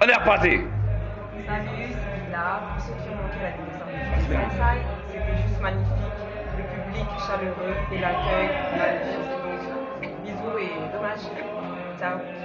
On est reparti. Salut, c'est là. Pour ceux qui ont manqué la découverte de c'était juste magnifique. Le public chaleureux et l'accueil magnifique. Bisous et dommage. Ciao.